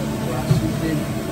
o assunto dele.